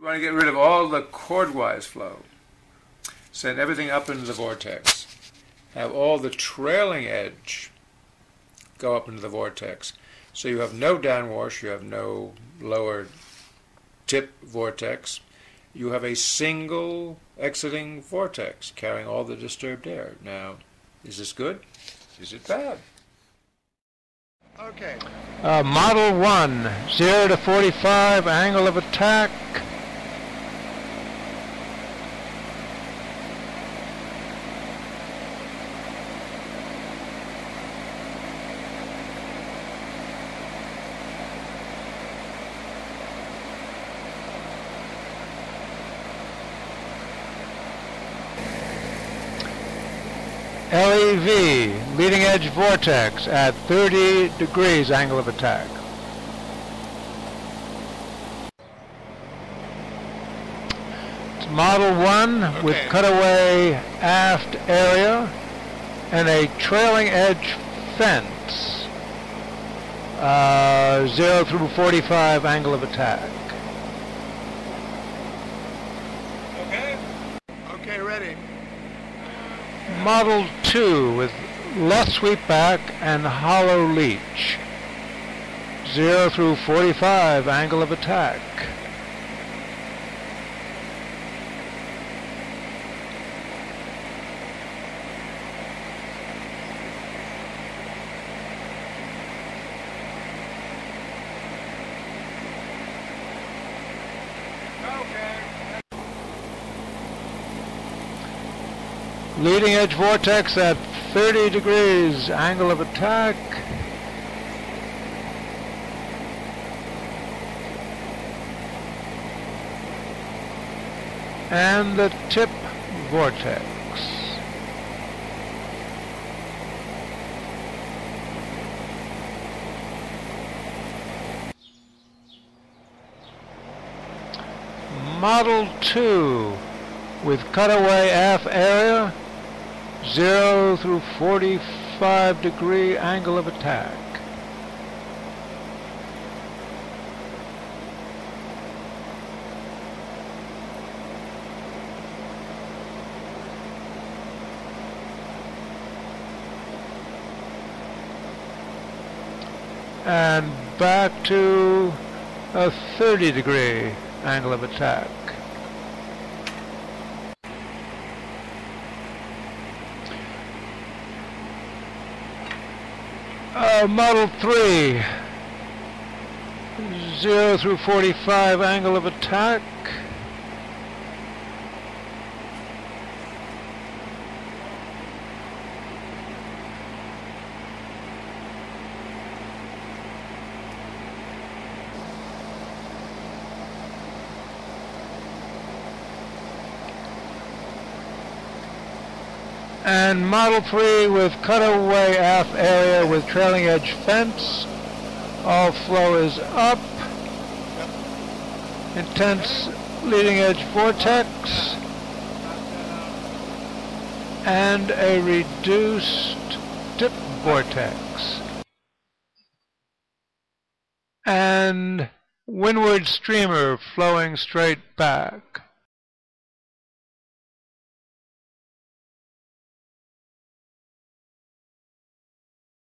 You want to get rid of all the chordwise flow. Send everything up into the vortex. Have all the trailing edge go up into the vortex. So you have no downwash, you have no lower tip vortex. You have a single exiting vortex carrying all the disturbed air. Now, is this good? Is it bad? Okay. Uh, model 1, 0 to 45, angle of attack. LEV, leading edge vortex at 30 degrees angle of attack. It's Model 1 okay. with cutaway aft area and a trailing edge fence. Uh, 0 through 45 angle of attack. Okay. Okay, ready. Model 2 with left sweep back and hollow leech. 0 through 45 angle of attack. Leading edge vortex at 30 degrees angle of attack. And the tip vortex. Model 2 with cutaway aft area 0 through 45 degree angle of attack. And back to a 30 degree angle of attack. Uh, Model 3, 0 through 45 angle of attack. And Model 3 with cutaway aft area with trailing edge fence. All flow is up. Intense leading edge vortex. And a reduced tip vortex. And windward streamer flowing straight back.